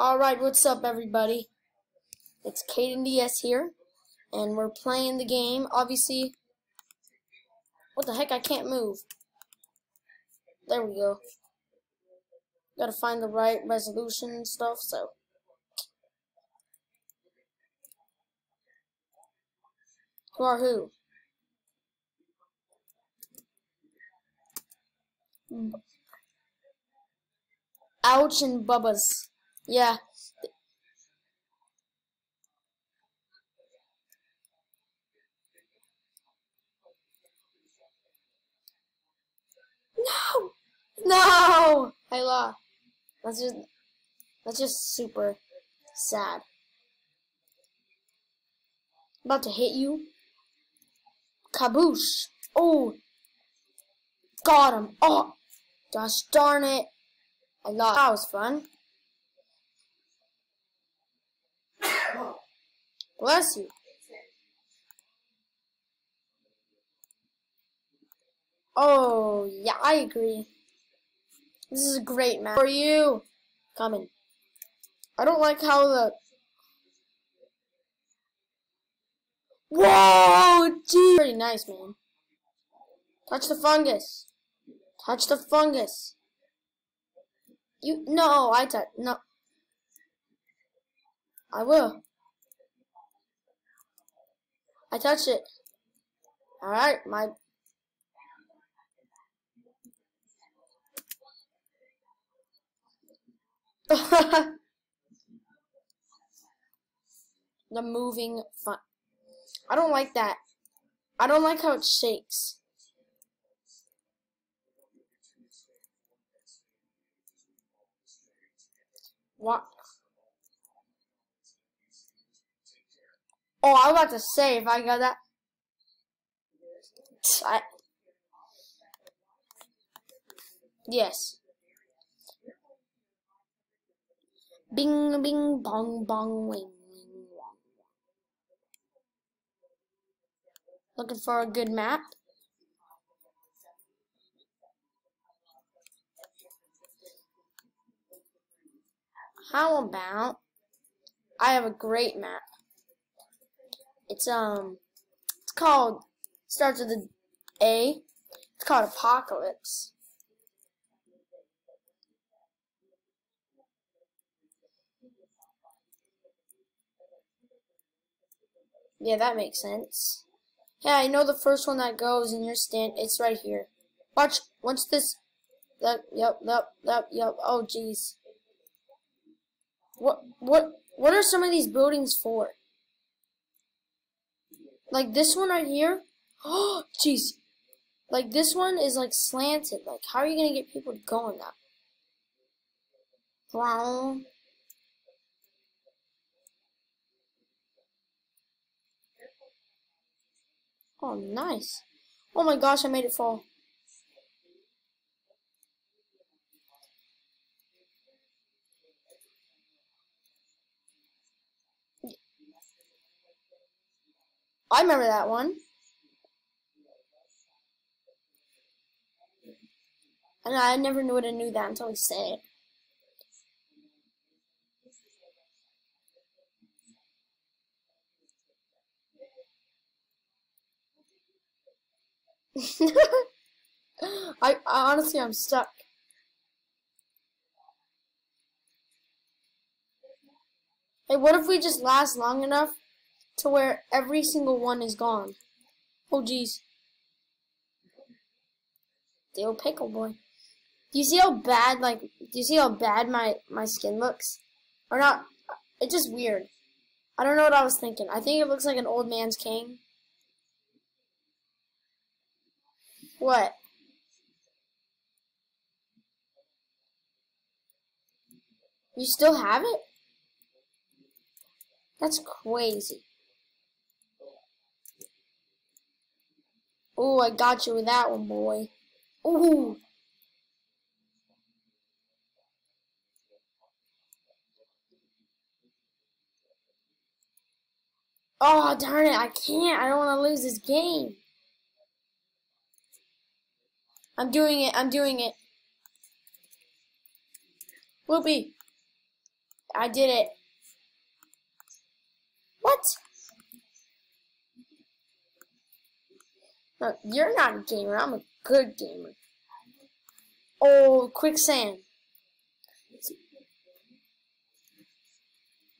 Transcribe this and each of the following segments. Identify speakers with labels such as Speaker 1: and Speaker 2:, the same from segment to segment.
Speaker 1: Alright, what's up everybody? It's Caden DS here, and we're playing the game. Obviously, what the heck, I can't move. There we go. Gotta find the right resolution and stuff, so. Who are who? Ouch and Bubba's. Yeah. No! No! I lost. That's just that's just super sad. About to hit you. Kaboosh. Oh. Got him. Oh. Gosh darn it. I lost. That was fun. Bless you. Oh, yeah, I agree. This is a great match. For you. Coming. I don't like how the... Whoa, gee. Pretty nice, man. Touch the fungus. Touch the fungus. You, no, I touch, no. I will. I touched it. Alright, my... the moving fun. I don't like that. I don't like how it shakes. What? Oh, I was about to say, if I got that... I... Yes. Bing, bing, bong, bong, wing. Looking for a good map? How about I have a great map. It's um it's called starts with an A. It's called Apocalypse. Yeah, that makes sense. Yeah, I know the first one that goes in your stand. It's right here. Watch. Once this. That. Yep. Yep. Yep. Yep. Oh, jeez. What what what are some of these buildings for? Like this one right here? Oh, jeez. Like this one is like slanted. Like how are you gonna get people to go on that? Brown. Oh, nice. Oh my gosh, I made it fall. I remember that one. And I never knew what I knew that until he said it. I, I honestly, I'm stuck. Hey, what if we just last long enough to where every single one is gone. Oh, jeez. old Pickle Boy. Do you see how bad, like, do you see how bad my, my skin looks? Or not, it's just weird. I don't know what I was thinking. I think it looks like an old man's king. What? You still have it? That's crazy. Oh, I got you with that one, boy. Ooh. Oh, darn it. I can't. I don't want to lose this game. I'm doing it. I'm doing it. Whoopee. I did it. What? You're not a gamer. I'm a good gamer. Oh, quicksand.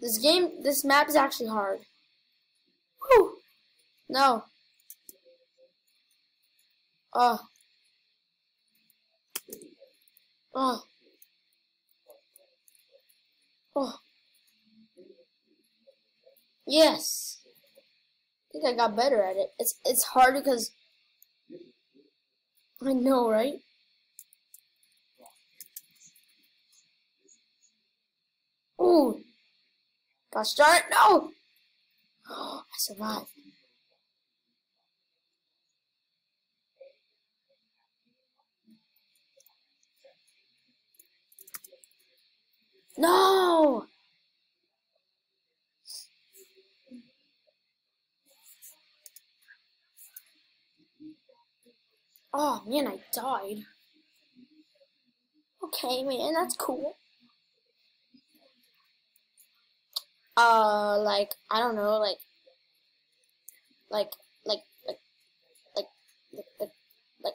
Speaker 1: This game, this map is actually hard. Whew. No. Oh. Oh. Oh. Yes. I think I got better at it. It's it's hard because I know, right? Ooh. Gosh darn it, no! Oh, I survived. No! Oh man, I died. Okay, man, that's cool. Uh, like, I don't know, like, like, like, like, like, like,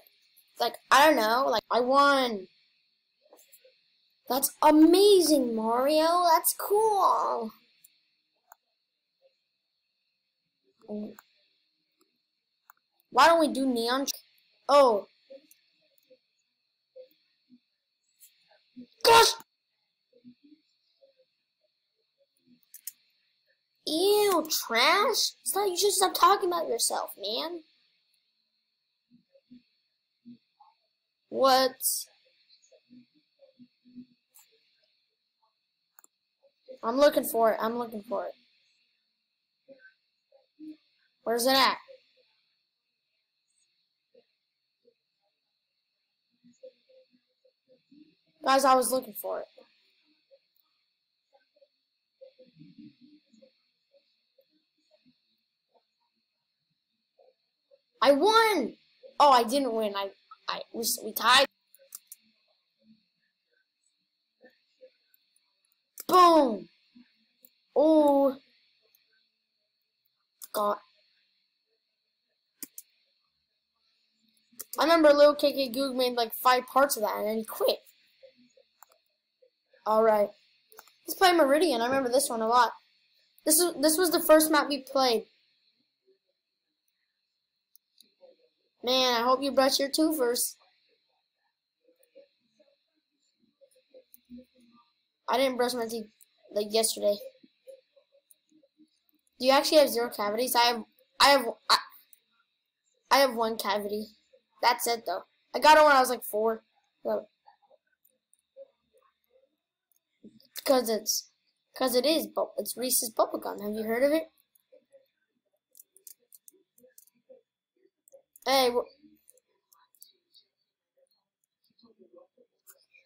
Speaker 1: like, I don't know, like, I won. That's amazing, Mario. That's cool. Why don't we do neon? Oh. Gosh! Ew, trash? Not, you should stop talking about yourself, man. What? I'm looking for it. I'm looking for it. Where's it at? Guys, I was looking for it. I won! Oh, I didn't win. I, I, we, we tied. Boom! Oh. God. I remember Lil KK Goog made like five parts of that and then he quit. Alright. Let's play Meridian. I remember this one a lot. This was this was the first map we played. Man, I hope you brush your tooth first. I didn't brush my teeth like yesterday. Do you actually have zero cavities? I have I have I, I have one cavity. That's it though. I got it when I was like four. So, Because it's, because it is, it's Reese's Bubblegum. Have you heard of it? Hey,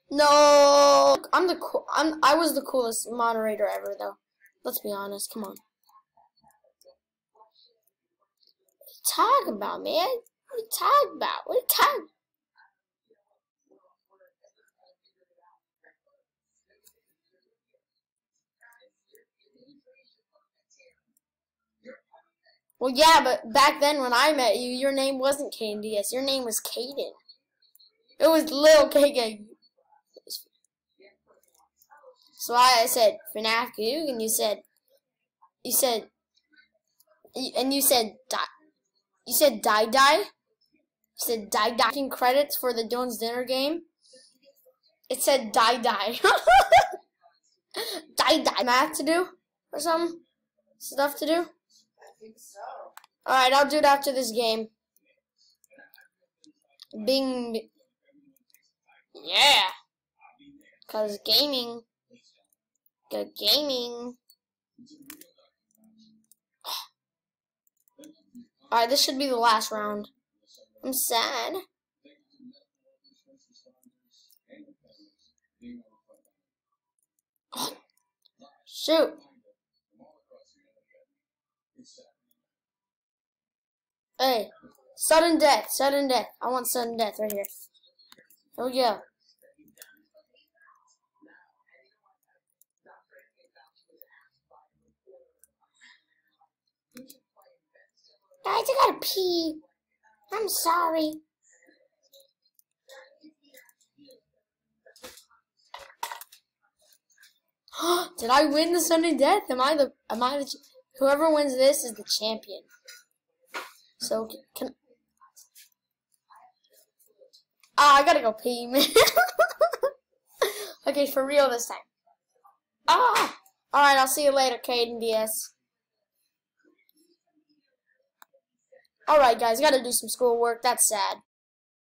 Speaker 1: no, I'm the cool. I'm. I was the coolest moderator ever, though. Let's be honest. Come on. Talking about, man? What are you about? What are you talking? Well, yeah, but back then when I met you, your name wasn't KNDS. Your name was Caden. It was Lil KK. So I said FNAF Goog, and you said, you said, and you said, die you said die die. You said die die. Credits for the Jones Dinner game. It said die die. die die. Math to do or some stuff to do think so. Alright, I'll do it after this game. Bing. Yeah. Because gaming. Good gaming. Alright, this should be the last round. I'm sad. shoot. Hey, sudden death, sudden death. I want sudden death right here. Here we go. Guys, I gotta pee. I'm sorry. Did I win the sudden death? Am I the am I the whoever wins this is the champion. So can Ah, I gotta go pee, man. okay, for real this time. Ah! Alright, I'll see you later, Caden DS. Alright, guys, gotta do some schoolwork. That's sad.